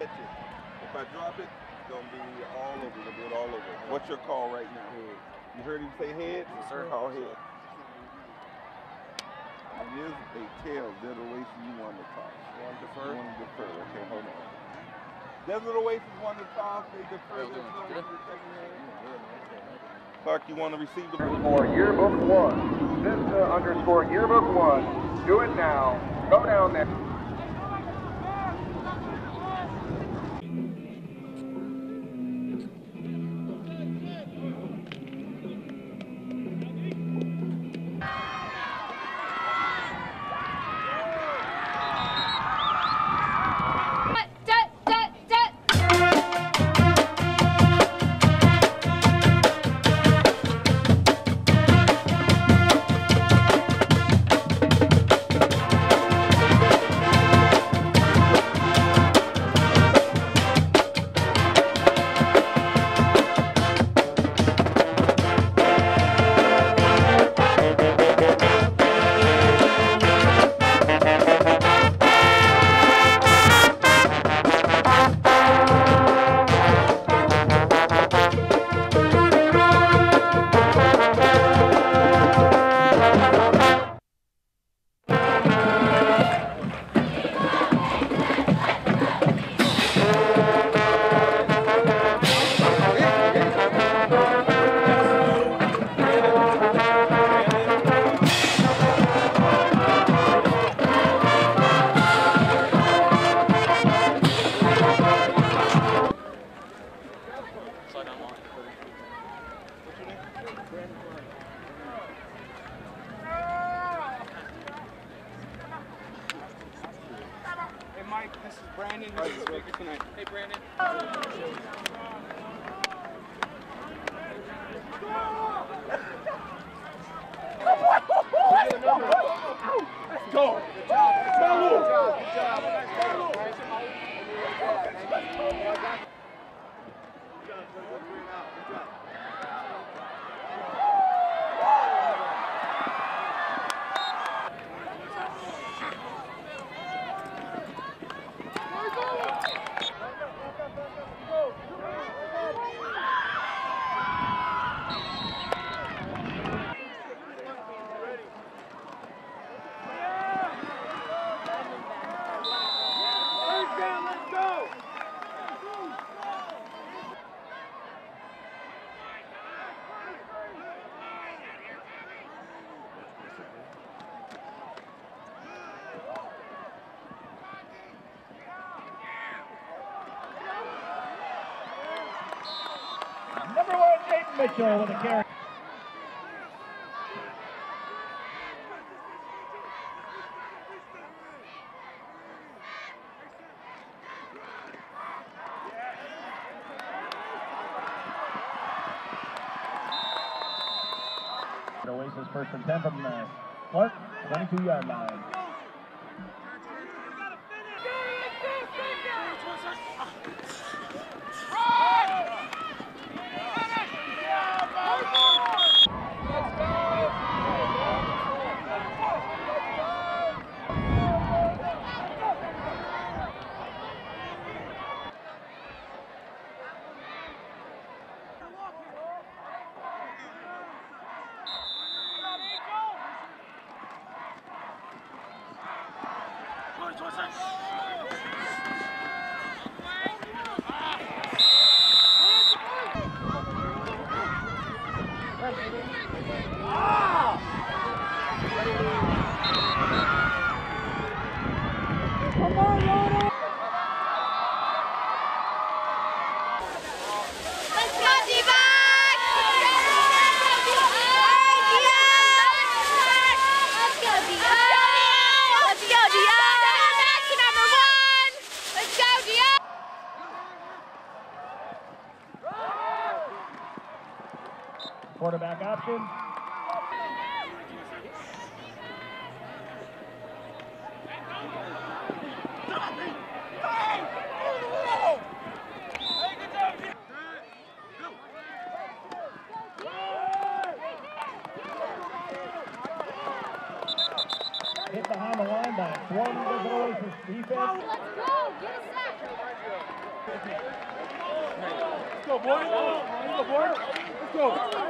hit you. If I drop it, it's gonna be all over. It's gonna do it all over. What's your call right now? Head. You heard him say head? Yes, sir. Call head. It is a tail. Desert Oasis, you won the toss. You want to defer? You want to defer. Okay, hold on. Desert Oasis won the toss. They deferred. Good. Clark, you want to receive the ball? Yearbook 1. Vista underscore yearbook 1. Do it now. Go down there. Mike, this is Brandon. Speaker tonight. Hey Brandon. Mitchell with a carry. Oasis first and 10 from Clark, 22 yard line. Let's go, D-O! Quarterback option. boys. Let's go.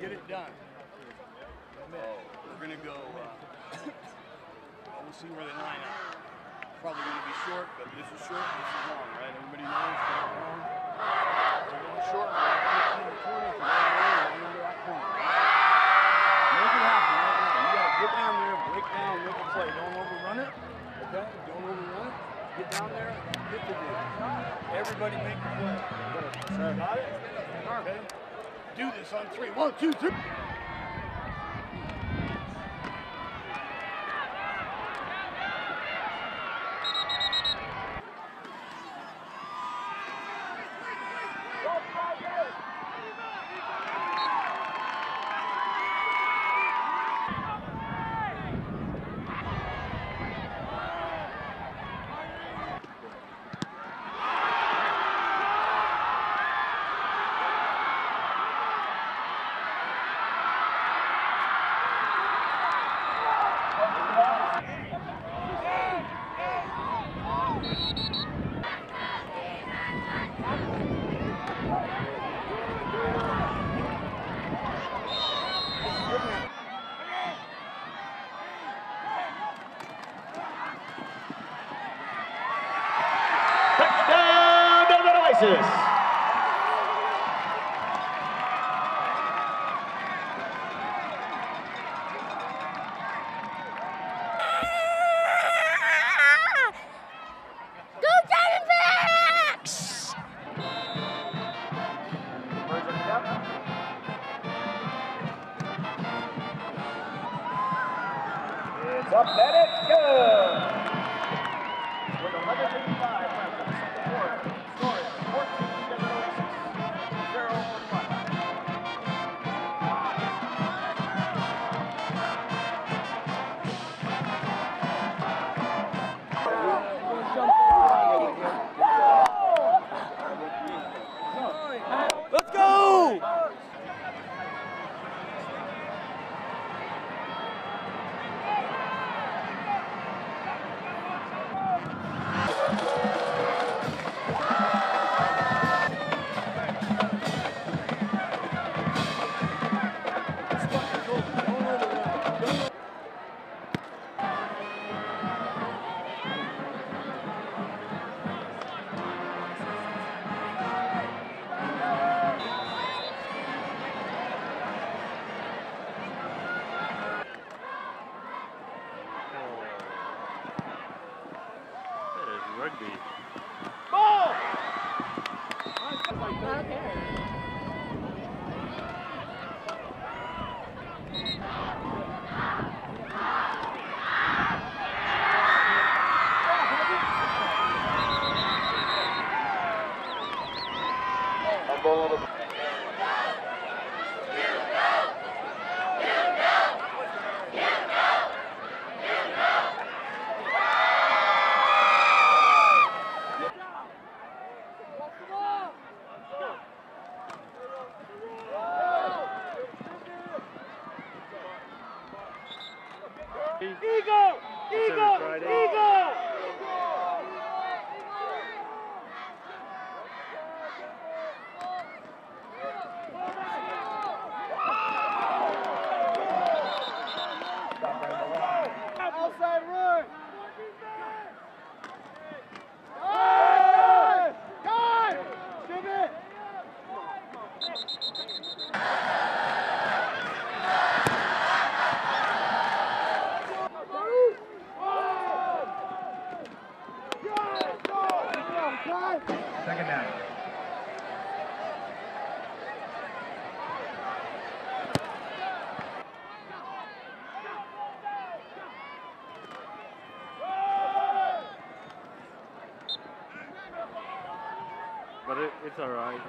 Get it done. Oh, we're going to go. Uh, we'll see where they line up. Probably going to be short, but this is short, this is long, right? Everybody knows. on three. One, two, three. Eagle! Eagle! Eagle! But it, it's alright.